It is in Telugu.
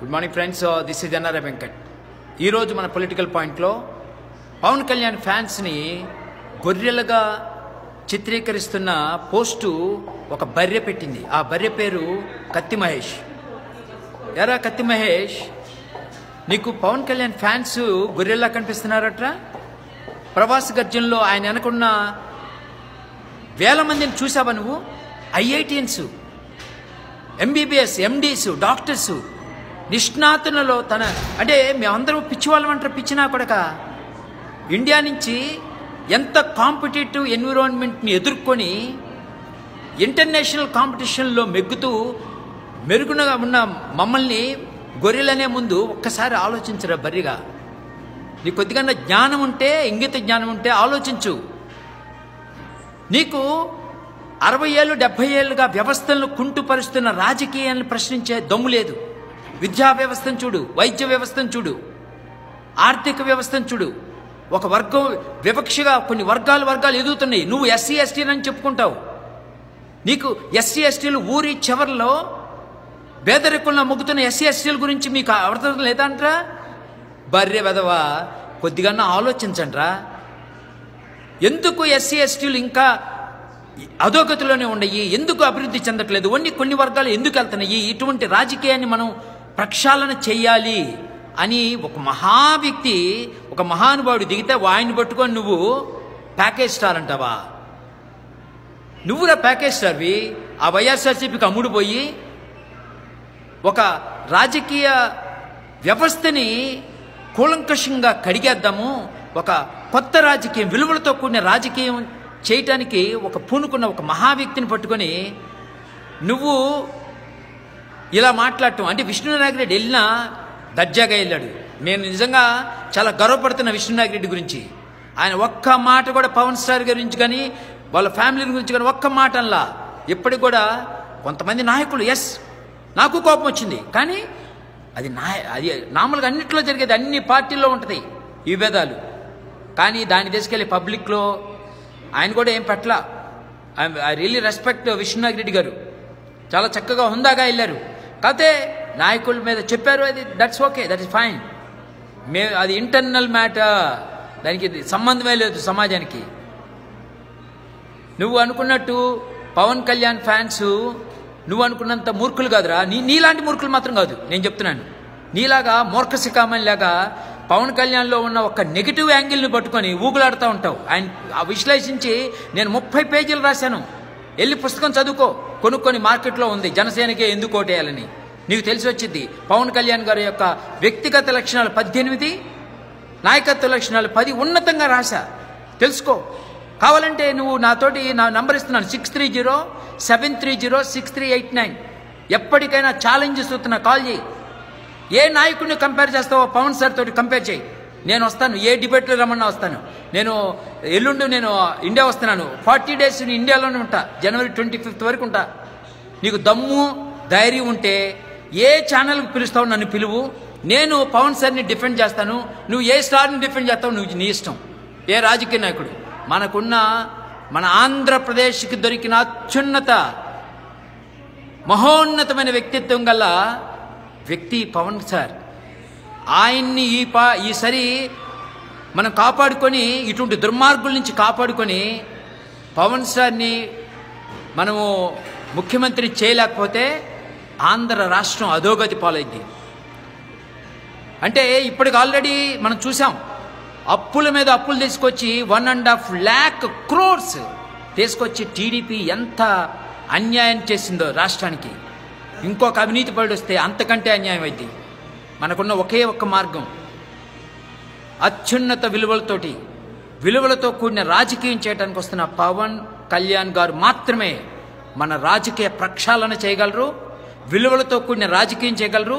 Good morning friends this is NRA Venkat ఈరోజు మన పొలిటికల్ పాయింట్లో పవన్ కళ్యాణ్ ఫ్యాన్స్ని గొర్రెలుగా చిత్రీకరిస్తున్న పోస్టు ఒక బర్రె పెట్టింది. ఆ బర్రె పేరు కత్తి మహేష్. ఎరా కత్తి మహేష్ నీకు పవన్ కళ్యాణ్ ఫ్యాన్స్ గొర్రెల్లా కనిపిస్తున్నారట్రా? ప్రవాస గర్జనలో ఆయన వెనకున్న వేల మందిని చూసావా నువ్వు? ఐఐటిఎన్స్ ఎంబీబీఎస్ ఎండీస్ డాక్టర్స్ నిష్ణాతులలో తన అంటే మేమందరం పిచ్చివాళ్ళం అంటారు పిచ్చినా కొడక. ఇండియా నుంచి ఎంత కాంపిటేటివ్ ఎన్విరాన్మెంట్ని ఎదుర్కొని ఇంటర్నేషనల్ కాంపిటీషన్లో మెగ్గుతూ మెరుగునగా ఉన్న మమ్మల్ని గొర్రెలనే ముందు ఒక్కసారి ఆలోచించరా బర్రిగా. నీ కొద్దిగా జ్ఞానం ఉంటే ఇంగిత జ్ఞానం ఉంటే ఆలోచించు. నీకు అరవై ఏళ్ళు డెబ్బై ఏళ్ళుగా వ్యవస్థలను కుంటుపరుస్తున్న రాజకీయాలను ప్రశ్నించే దమ్ము లేదు. విద్యా వ్యవస్థను చూడు వైద్య వ్యవస్థను చూడు ఆర్థిక వ్యవస్థను చూడు. ఒక వర్గం వివక్షగా కొన్ని వర్గాలు వర్గాలు ఎదుగుతున్నాయి. నువ్వు ఎస్సీ ఎస్టీలని చెప్పుకుంటావు. నీకు ఎస్సీ ఎస్టీలు ఊరి చివరిలో పేదరికంలో మొగ్గుతున్న ఎస్సీ ఎస్టీల గురించి మీకు అర్థం లేదంట్రా? భార్య వెదవా కొద్దిగా ఆలోచించండ్రా. ఎందుకు ఎస్సీ ఎస్టీలు ఇంకా అధోగతిలోనే ఉన్నాయి ఎందుకు అభివృద్ధి చెందట్లేదు? కొన్ని కొన్ని వర్గాలు ఎందుకు వెళ్తున్నాయి? ఇటువంటి రాజకీయాన్ని మనం ప్రక్షాళన చెయ్యాలి అని ఒక మహా వ్యక్తి ఒక మహానుభావుడు దిగితే వాయిని పట్టుకొని నువ్వు ప్యాకేజ్ స్టార్ అంటావా? నువ్వురా ప్యాకేజ్ స్టార్వి ఆ వైఎస్ఆర్సీపీకి అమ్ముడు పోయి ఒక రాజకీయ వ్యవస్థని కూలంకషంగా కడిగేద్దాము. ఒక కొత్త రాజకీయం విలువలతో కూడిన రాజకీయం చేయటానికి ఒక పూనుకున్న ఒక మహా వ్యక్తిని పట్టుకొని నువ్వు ఇలా మాట్లాడటం. అంటే విష్ణునాగిరెడ్డి వెళ్ళినా దర్జాగా వెళ్ళాడు. నేను నిజంగా చాలా గర్వపడుతున్న విష్ణునాగిరెడ్డి గురించి. ఆయన ఒక్క మాట కూడా పవన్ స్టార్ గురించి కానీ వాళ్ళ ఫ్యామిలీ గురించి కానీ ఒక్క మాట అనలా ఇప్పటికి కూడా కొంతమంది నాయకులు ఎస్ నాకు కోపం వచ్చింది. కానీ అది నా అది నార్మల్గా అన్నింటిలో జరిగేది అన్ని పార్టీల్లో ఉంటుంది ఈ విభేదాలు. కానీ దాన్ని తీసుకెళ్ళి పబ్లిక్లో ఆయన కూడా ఏం పట్ల. ఐ రియల్లీ రెస్పెక్ట్ విష్ణునాగిరెడ్డి గారు. చాలా చక్కగా హుందాగా వెళ్ళారు. కాకపోతే నాయకుల మీద చెప్పారు అది that's okay that is fine may అది ఇంటర్నల్ మ్యాటర్ దానికి సంబంధమే లేదు సమాజానికి. నువ్వు అనుకున్నట్టు పవన్ కళ్యాణ్ ఫ్యాన్స్ నువ్వు అనుకున్నంత మూర్ఖులు కాదురా. నీ నీలాంటి మూర్ఖులు మాత్రం కాదు. నేను చెప్తున్నాను. నీలాగా మూర్ఖ శిఖామణి లాగా పవన్ కళ్యాణ్లో ఉన్న ఒక నెగిటివ్ యాంగిల్ని పట్టుకొని ఊగులాడుతూ ఉంటావు. ఆయన ఆ విశ్లేషించి నేను ముప్పై పేజీలు రాశాను. వెళ్ళి పుస్తకం చదువుకో. కొనుక్కొని మార్కెట్లో ఉంది. జనసేనకే ఎందుకు ఓటేయాలని. నీకు తెలిసి వచ్చింది పవన్ కళ్యాణ్ గారి యొక్క వ్యక్తిగత లక్షణాలు పద్దెనిమిది నాయకత్వ లక్షణాలు పది ఉన్నతంగా రాశా. తెలుసుకో. కావాలంటే నువ్వు నాతోటి నా నంబర్ ఇస్తున్నాను. Six three zero seven three zero six three eight nine. ఎప్పటికైనా ఛాలెంజ్ చూస్తున్నా కాల్ చేయి. ఏ నాయకుడిని కంపేర్ చేస్తావో పవన్ సార్ తోటి కంపేర్ చేయి. నేను వస్తాను. ఏ డిబేట్లో రమ్మన్నా వస్తాను. నేను ఎల్లుండి నేను ఇండియా వస్తున్నాను. ఫార్టీ డేస్ నేను ఇండియాలోనే ఉంటా. జనవరి ట్వంటీ ఫిఫ్త్ వరకు ఉంటా. నీకు దమ్ము ధైర్యం ఉంటే ఏ ఛానల్కి పిలుస్తావు నన్ను పిలువు. నేను పవన్ సార్ని డిఫెండ్ చేస్తాను. నువ్వు ఏ స్టార్ని డిఫెండ్ చేస్తావు నువ్వు నీ ఇష్టం. ఏ రాజకీయ నాయకుడు. మనకున్న మన ఆంధ్రప్రదేశ్కి దొరికిన అత్యున్నత మహోన్నతమైన వ్యక్తిత్వం గల వ్యక్తి పవన్ సార్. ఆయన్ని ఈ పా ఈసారి మనం కాపాడుకొని ఇటువంటి దుర్మార్గుల నుంచి కాపాడుకొని పవన్ సార్ని మనము ముఖ్యమంత్రి చేయలేకపోతే ఆంధ్ర రాష్ట్రం అధోగతి పాలైంది అంటే ఇప్పటికి ఆల్రెడీ మనం చూసాం అప్పుల మీద అప్పులు తీసుకొచ్చి one and half lakh crores తీసుకొచ్చి టీడీపీ ఎంత అన్యాయం చేసిందో రాష్ట్రానికి. ఇంకొక అవినీతి పడి వస్తే అంతకంటే అన్యాయం అయింది మనకున్న ఒకే ఒక్క మార్గం అత్యున్నత విలువలతోటి విలువలతో కూడిన రాజకీయం చేయడానికి వస్తున్న పవన్ కళ్యాణ్ గారు మాత్రమే మన రాజకీయ ప్రక్షాళన చేయగలరు విలువలతో కూడిన రాజకీయం చేయగలరు